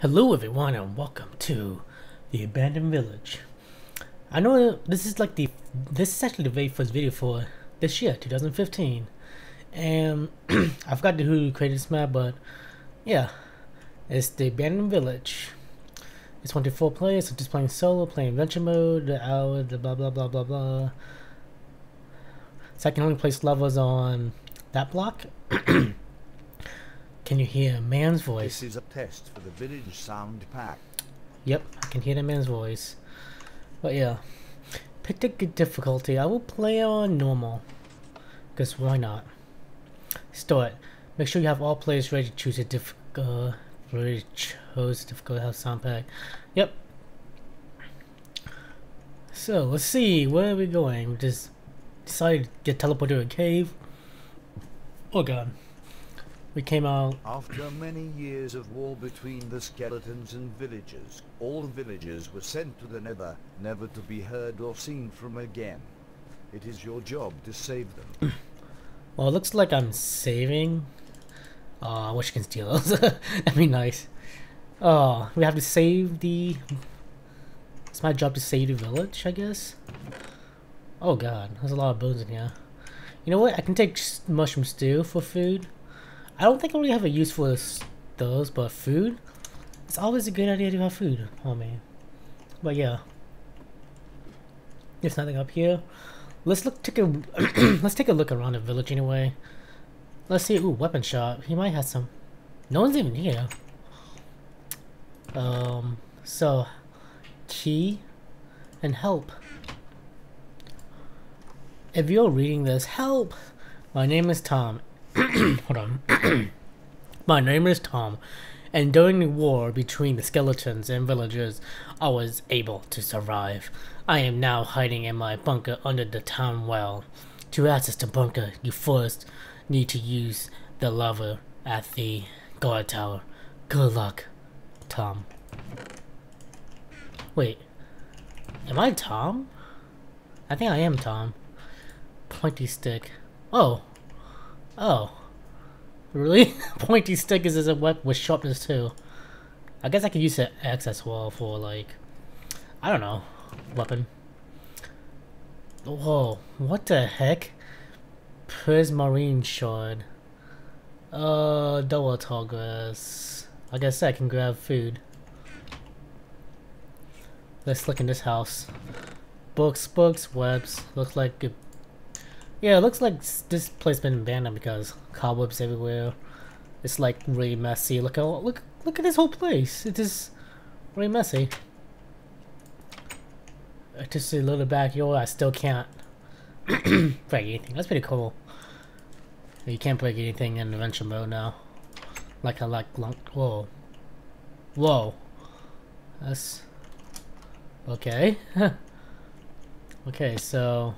Hello everyone and welcome to the abandoned village. I know this is like the this is actually the very first video for this year, 2015. And I forgot who created this map, but yeah. It's the abandoned village. It's 24 players, so just playing solo, playing adventure mode, the hour, the blah blah blah blah blah. So I can only place levels on that block. Can you hear a man's voice? This is a test for the village sound pack. Yep, I can hear the man's voice. But yeah, pick a good difficulty. I will play on normal. Because why not? Start. Make sure you have all players ready to choose a diff uh, ready to choose difficult house sound pack. Yep. So, let's see. Where are we going? We just decided to get teleported to a cave. Oh god. We came out. After many years of war between the skeletons and villagers, all villagers were sent to the nether, never to be heard or seen from again. It is your job to save them. Well, it looks like I'm saving. Oh, I wish I can steal those. That'd be nice. Oh, we have to save the... It's my job to save the village, I guess? Oh god, there's a lot of bones in here. You know what? I can take mushroom stew for food. I don't think I really have a use for those, but food? It's always a good idea to have food on me. But yeah. There's nothing up here. Let's look take a let's take a look around the village anyway. Let's see ooh, weapon shop. He might have some No one's even here. Um so key and help. If you're reading this, help! My name is Tom Hold on. My name is Tom, and during the war between the skeletons and villagers, I was able to survive. I am now hiding in my bunker under the town well. To access the bunker, you first need to use the lever at the guard tower. Good luck, Tom. Wait, am I Tom? I think I am Tom. Pointy stick. Oh, Oh. Really? Pointy stick is a weapon with sharpness too. I guess I could use the X as well for like, I don't know, weapon. Whoa, what the heck? Prismarine shard. Uh, double tallgrass. Like I said, I can grab food. Let's look in this house. Books, books, webs. Looks like it yeah, it looks like this place been abandoned because cobwebs everywhere. It's like really messy. Look how look look at this whole place. It is really messy. I Just see a little backyard. I still can't break anything. That's pretty cool. You can't break anything in adventure mode now. Like I like. Whoa, whoa. That's okay. okay, so.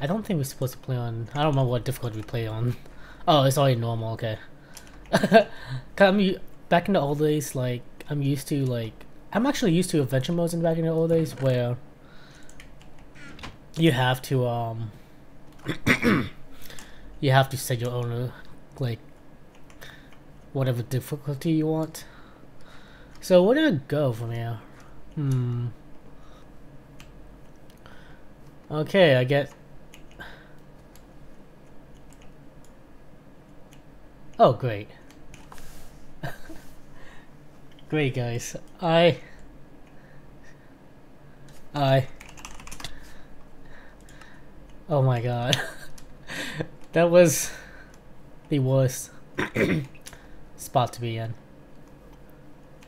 I don't think we're supposed to play on... I don't know what difficulty we play on. Oh, it's already normal, okay. I'm, back in the old days, like, I'm used to, like... I'm actually used to adventure modes in back in the old days where... You have to, um... you have to set your own, like... Whatever difficulty you want. So, where did I go from here? Hmm... Okay, I get Oh, great. great, guys. I... I... Oh my god. that was the worst spot to be in.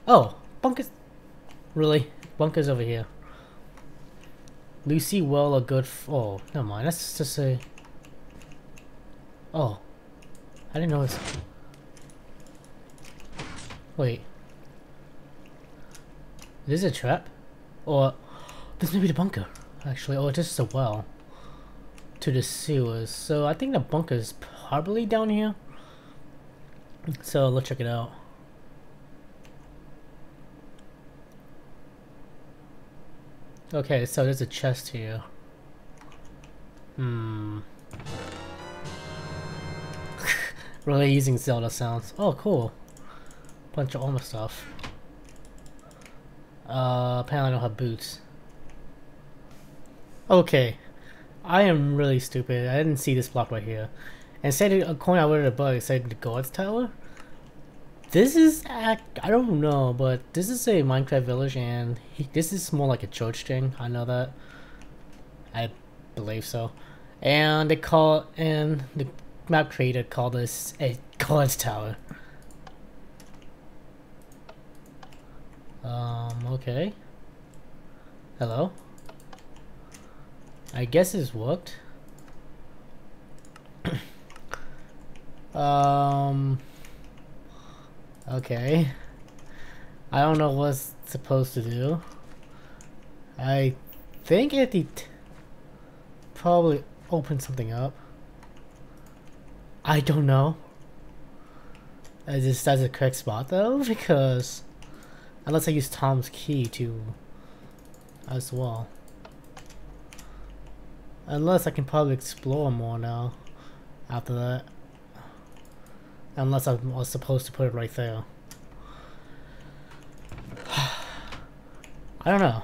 Oh, Bunker's... Really? Bunker's over here. Lucy well a good... oh, never mind. Let's just say... Oh. I didn't know this. Wait. Is this a trap? Or this may be the bunker, actually. Oh, this is a well to the sewers. So I think the bunker is probably down here. So let's check it out. Okay, so there's a chest here. Hmm. Really using Zelda sounds. Oh, cool. bunch of armor stuff. Uh, apparently I don't have boots. Okay. I am really stupid. I didn't see this block right here. Instead of a coin I would the bug, it said the guards tower. This is, I don't know, but this is a Minecraft village and he, this is more like a church thing. I know that. I believe so. And they call, and the map creator called this a guards tower. Um, okay. Hello? I guess it's worked. um... Okay. I don't know what's supposed to do. I think it probably open something up. I don't know. Is this that's a correct spot though? Because unless I use Tom's key to as well. Unless I can probably explore more now after that. Unless I was supposed to put it right there. I don't know.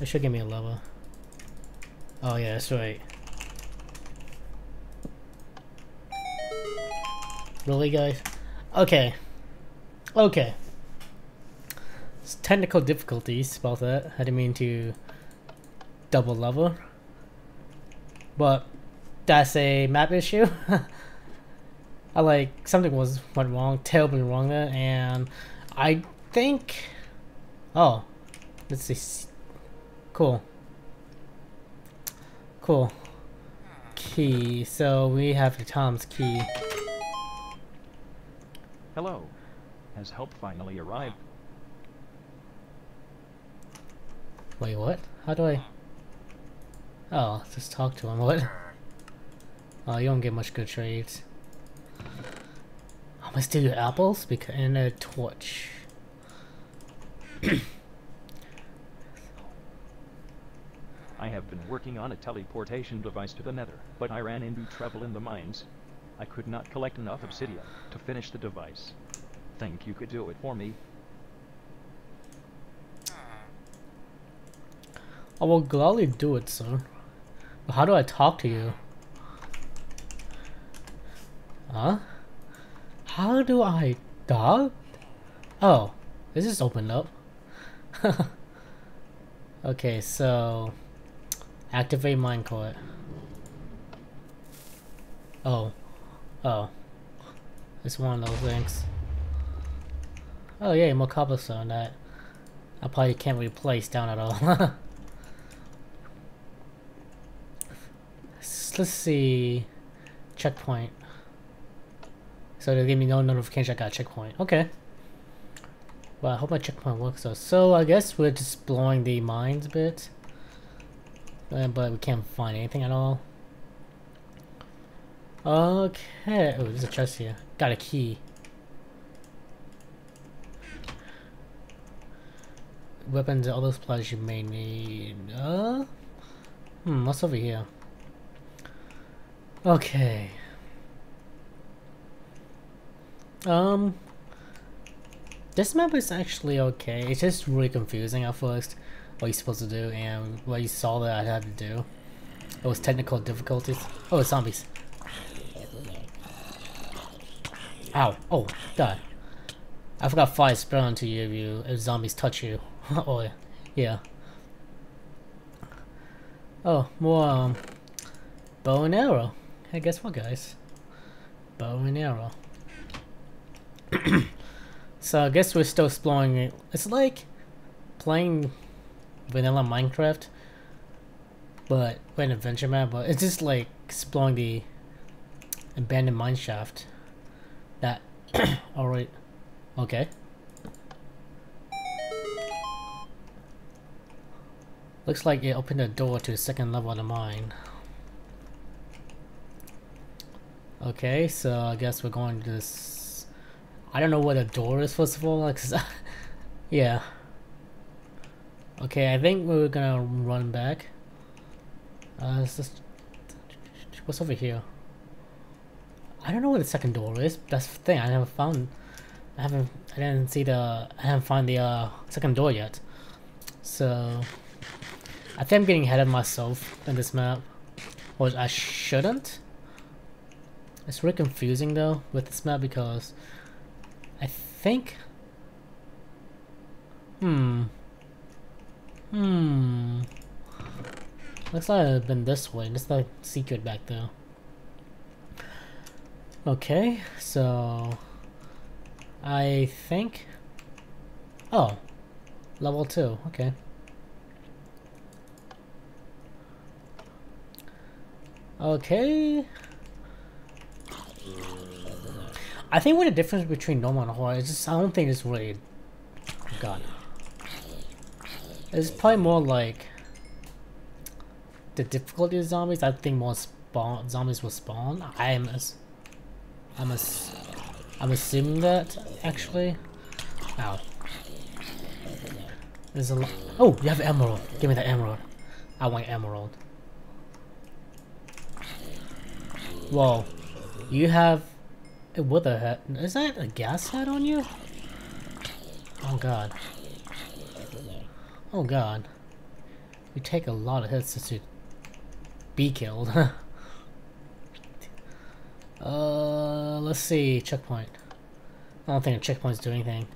It should give me a level. Oh yeah, that's right. Really guys? Okay. Okay. It's technical difficulties about that. I didn't mean to double level. But that's a map issue. I like something was went wrong, terribly wrong there, and I think oh let's see cool cool key so we have Tom's key hello has help finally arrived wait what how do I Oh, just talk to him. What? Oh, you don't get much good trades. I must do apples because and a torch. I have been working on a teleportation device to the nether, but I ran into trouble in the mines. I could not collect enough obsidian to finish the device. Think you could do it for me? I will gladly do it, sir. But How do I talk to you? Huh? How do I dog? Oh, this is opened up. okay, so activate minecart. Oh, oh, it's one of those things. Oh yeah, more cobblestone that I probably can't replace down at all. let's see. Checkpoint. So they gave me no notification I got checkpoint. Okay. Well, I hope my checkpoint works though. So I guess we're just blowing the mines a bit. Uh, but we can't find anything at all. Okay. Oh, there's a chest here. Got a key. Weapons and all those supplies you may need. Uh, hmm, what's over here? Okay. Um, this map is actually okay. It's just really confusing at first what you're supposed to do and what you saw that I had to do. It was technical difficulties. Oh, it's zombies. Ow. Oh, God. I forgot fire spread onto you if you if zombies touch you. oh, yeah. Oh, more um, bow and arrow. Hey, guess what, guys? Bow and arrow. so I guess we're still exploring it. It's like playing vanilla Minecraft, but an adventure map. But it's just like exploring the abandoned mine shaft. That. All right. Okay. Looks like it opened a door to the second level of the mine. Okay, so I guess we're going to this... I don't know what a door is, first of all, like, yeah. Okay, I think we're gonna run back. Uh, just... What's over here? I don't know where the second door is. That's the thing. I haven't found. I haven't. I didn't see the. I haven't found the uh, second door yet. So, I think I'm getting ahead of myself in this map, or I shouldn't. It's really confusing though with this map because I think. Hmm. Hmm. Looks like I've been this way. There's like secret back there. Okay, so I think Oh. Level two, okay. Okay. I think what the difference between normal and horror is just I don't think it's really god. It's probably more like the difficulty of zombies. I think more spawn zombies will spawn. I'm I'm I'm assuming that actually. Ow. There's a lot. Oh, you have emerald. Give me the emerald. I want emerald. Whoa. You have a wither hat. Is that a gas hat on you? Oh god. Oh god. We take a lot of hits to be killed. uh, let's see. Checkpoint. I don't think a checkpoint's doing anything.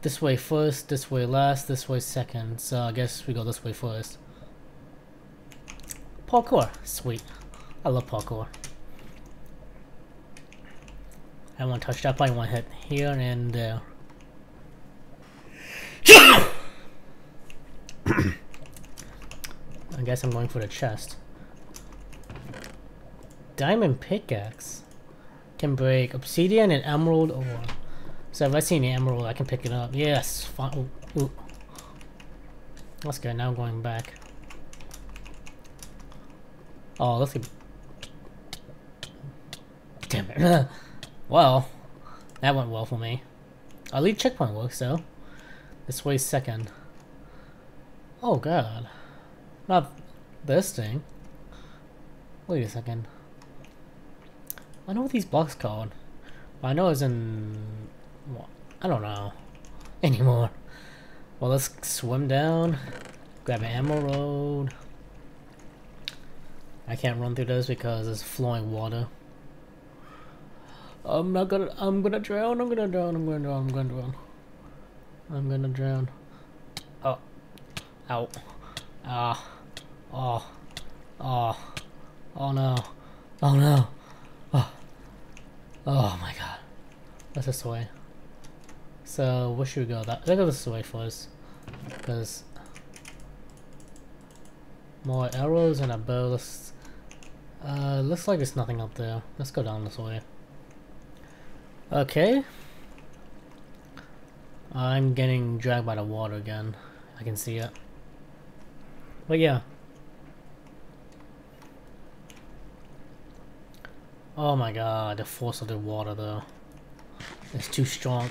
This way first, this way last, this way second. So I guess we go this way first. Parkour. Sweet. I love parkour. I want to touch that, want to hit here and there. I guess I'm going for the chest. Diamond pickaxe can break obsidian and emerald ore. So if I see any emerald, I can pick it up. Yes, fine. Ooh, ooh. That's good. Now I'm going back. Oh, let's get. Damn it. well, that went well for me. Leave checkpoint works though. This way second. Oh god. Not this thing. Wait a second. I know what these blocks called. I know it's in... Well, I don't know. Anymore. Well, let's swim down. Grab an emerald. I can't run through this because it's flowing water. I'm not gonna- I'm gonna drown, I'm gonna drown, I'm gonna drown, I'm gonna drown. I'm gonna drown. Oh. Ow. Ah. Oh. Oh. Oh no. Oh no. Oh. Oh my god. What's this way? So, where should we go? That, let's go this way first. Because... More arrows and a bow. Let's, uh, looks like there's nothing up there. Let's go down this way. Okay. I'm getting dragged by the water again. I can see it. But yeah. Oh my god, the force of the water though. It's too strong.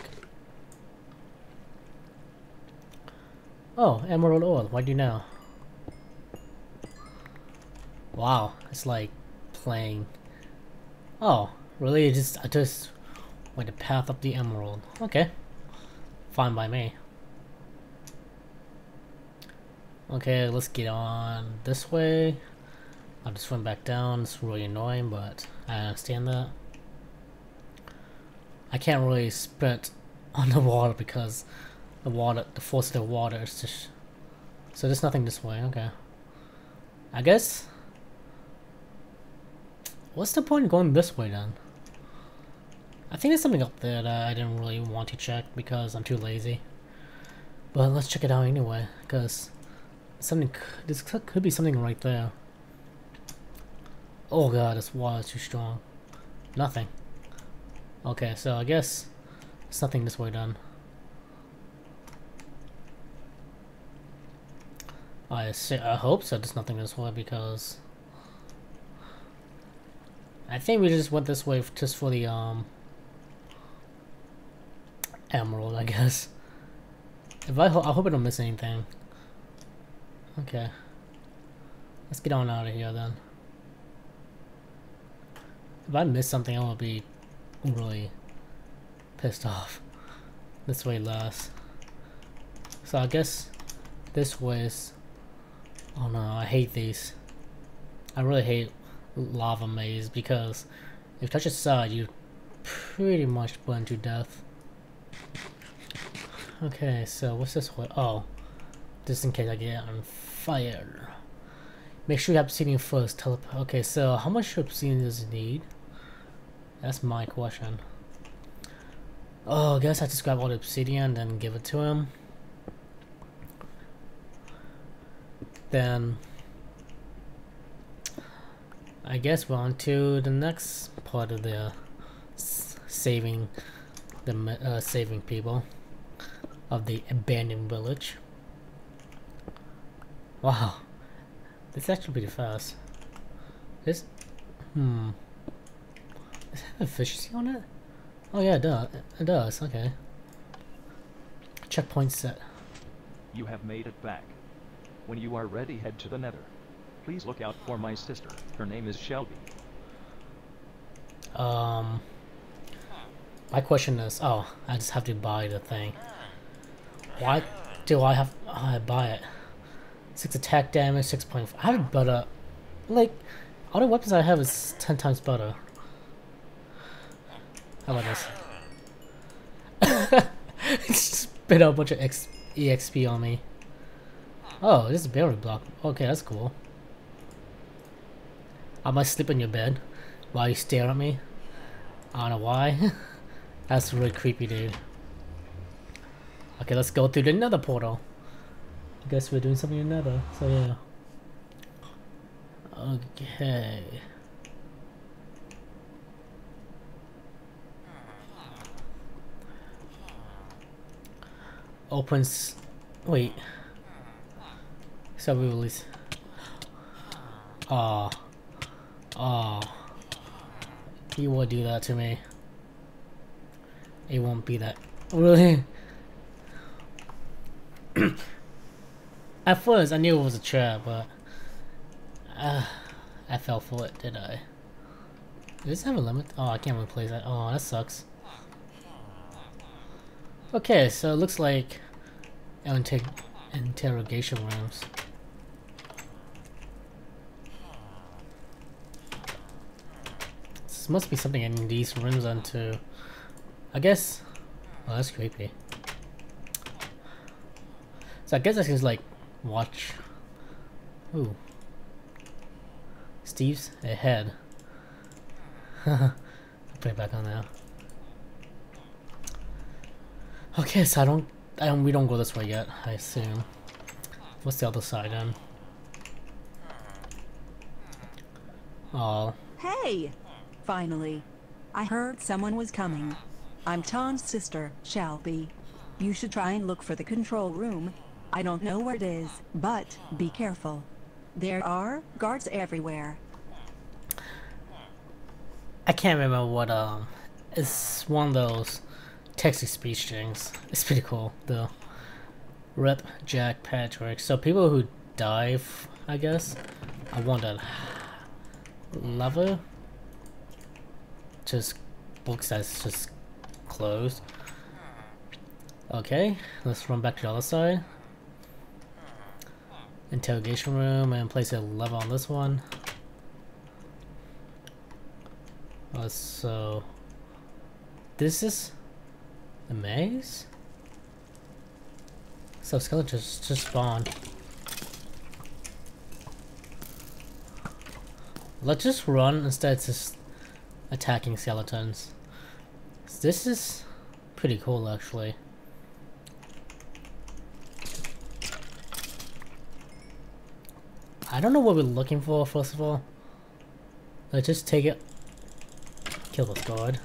Oh, emerald ore, why do you know? Wow, it's like playing. Oh, really? It just I just went the path up the emerald. Okay. Fine by me. Okay, let's get on this way. I'll just swim back down. It's really annoying, but I understand that. I can't really sprint on the water because the water, the force of the water is just... So there's nothing this way, okay. I guess... What's the point going this way then? I think there's something up there that I didn't really want to check because I'm too lazy. But let's check it out anyway, because something, this could be something right there. Oh god, this water is too strong. Nothing. Okay, so I guess there's nothing this way done. I I hope so. There's nothing this way because I think we just went this way just for the um emerald, I guess. If I, ho I hope I don't miss anything. Okay. Let's get on out of here then. If I miss something, I will be really pissed off. This way less. So I guess this way is... Oh no, I hate these. I really hate lava maze because if you touch a side, you pretty much burn to death. Okay, so what's this way? Oh, just in case I get on fire. Make sure you have obsidian first. Teleport. Okay, so how much obsidian does it need? That's my question. Oh, I guess I just grab all the obsidian and then give it to him. Then I guess we're on to the next part of the saving the uh, saving people of the abandoned village. Wow, is actually pretty fast. This, hmm, does it have efficiency on it? Oh yeah, it does. It does. Okay. Checkpoint set. You have made it back. When you are ready, head to the nether. Please look out for my sister. Her name is Shelby. Um, my question is, oh, I just have to buy the thing. Why do I have? Oh, I buy it. Six attack damage, six point. I have better. Like, all the weapons I have is ten times better. How about this? Spit out a bunch of X EXP on me. Oh, this is berry block. Okay, that's cool. I might sleep in your bed while you stare at me. I don't know why. That's really creepy, dude. Okay, let's go through the nether portal. I guess we're doing something in nether, so yeah. Okay. Opens... Wait. So we release... Ah. Oh. He will do that to me. It won't be that. Really? At first, I knew it was a trap, but... Uh, I fell for it, did I? Does this have a limit? Oh, I can't replace that. Oh, that sucks. Okay, so it looks like... Inter interrogation rooms. This must be something in these rooms and to... I guess... Oh, that's creepy. So I guess I can just like watch... Ooh. Steve's ahead. I'll put it back on now. Okay, so I don't, I don't, we don't go this way yet, I assume. What's the other side then? Oh. Hey! Finally. I heard someone was coming. I'm Tom's sister, Shelby. You should try and look for the control room. I don't know where it is, but be careful. There are guards everywhere. I can't remember what, um, it's one of those text-to-speech things. It's pretty cool, though. Rep Jack Patrick. So people who dive, I guess, I want lever just books that's just closed. Okay, let's run back to the other side. Interrogation room and place a lever on this one. Uh, so this is the maze? So skeletons just spawned. Let's just run instead of just attacking skeletons. This is pretty cool actually. I don't know what we're looking for first of all. Let's just take it. Kill this guard.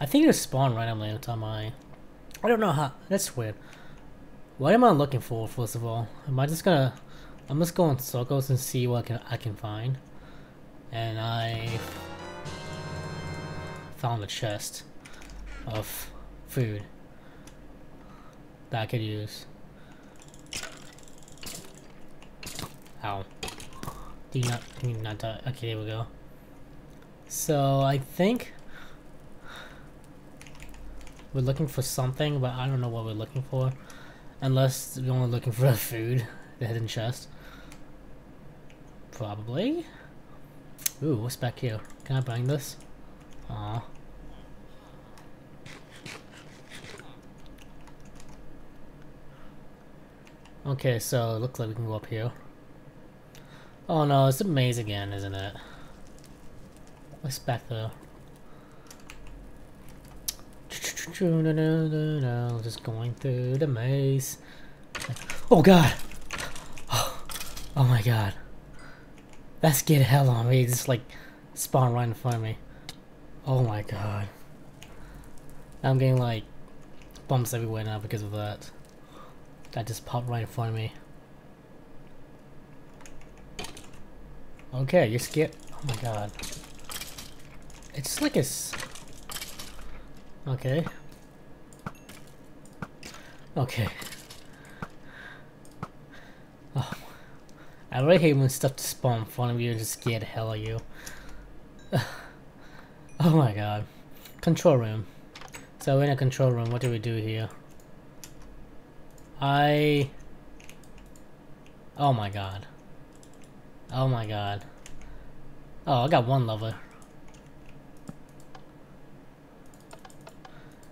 I think it spawn randomly every time I... I don't know how... That's weird. What am I looking for first of all? Am I just gonna... I'm just going circles and see what I can, I can find. And I found a chest of food that I could use. Ow. Do you not, do you not die? Okay, there we go. So I think we're looking for something, but I don't know what we're looking for. Unless we're only looking for food, the hidden chest. Probably. Ooh, what's back here? Can I bring this? Aw. Okay, so it looks like we can go up here. Oh no, it's a maze again, isn't it? What's back though. Just going through the maze. Oh god! Oh my god. That's scared hell on me. Just like spawn right in front of me. Oh my god. I'm getting like bumps everywhere now because of that. That just popped right in front of me. Okay, you skip. Oh my god. It's like a. S okay. Okay. Oh. I really hate when stuff spawn in front of you and just scare the hell out of you. oh my god. Control room. So we're in a control room, what do we do here? I... Oh my god. Oh my god. Oh, I got one lever.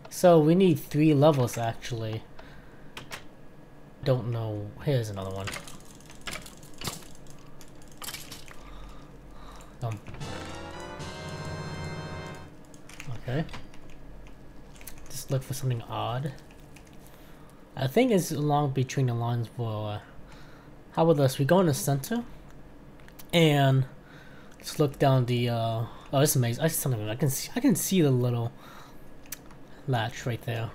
So we need three levels actually. Don't know. Here's another one. Um. Okay. Just look for something odd. I think it's along between the lines for... Uh, how about this? We go in the center. And... Let's look down the... Uh, oh, this is amazing. I something. I can see. I can see the little latch right there.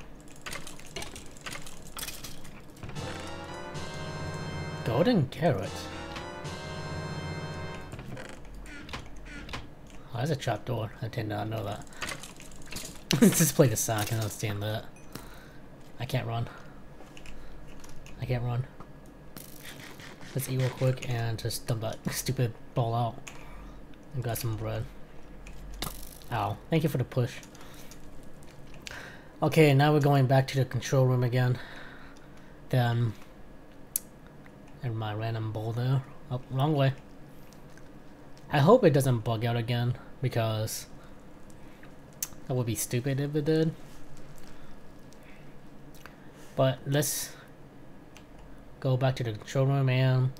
Golden carrot. Oh, there's a trap door. I did not know that. Let's just play the sound. Can understand that. I can't run. I can't run. Let's eat real quick and just dump that stupid ball out. And got some bread. Ow. Thank you for the push. Okay, now we're going back to the control room again. Then... And my random bowl there. Oh, wrong way. I hope it doesn't bug out again, because... That would be stupid if it did. But let's go back to the control room and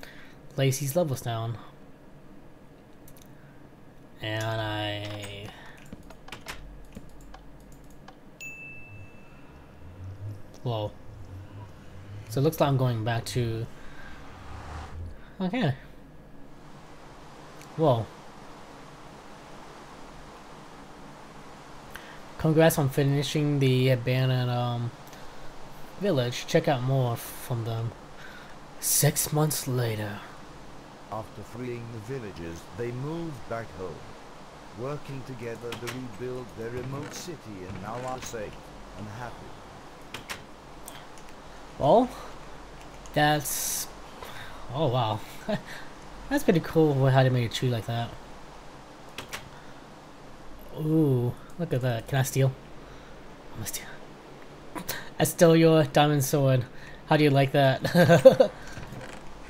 place these levels down. And I... Whoa. So it looks like I'm going back to... Okay. Whoa. Congrats on finishing the abandoned um, village. Check out more from them. Six months later. After freeing the villagers, they moved back home. Working together to rebuild their remote city and now are safe and happy. Well, that's... Oh wow. that's pretty cool how they made a tree like that. Ooh, look at that. Can I steal? I'm steal. I stole your diamond sword. How do you like that?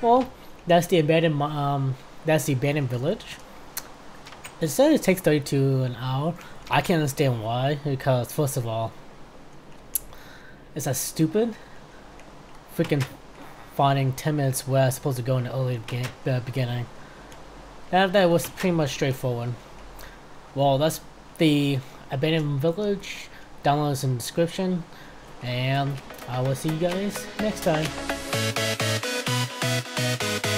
well, that's the abandoned um that's the abandoned village. It said it takes 32 an hour. I can't understand why, because first of all, it's a stupid freaking finding 10 minutes where I'm supposed to go in the early be uh, beginning. That, that was pretty much straightforward. Well, that's the abandoned village. Downloads in the description. And I will see you guys next time. Thank you.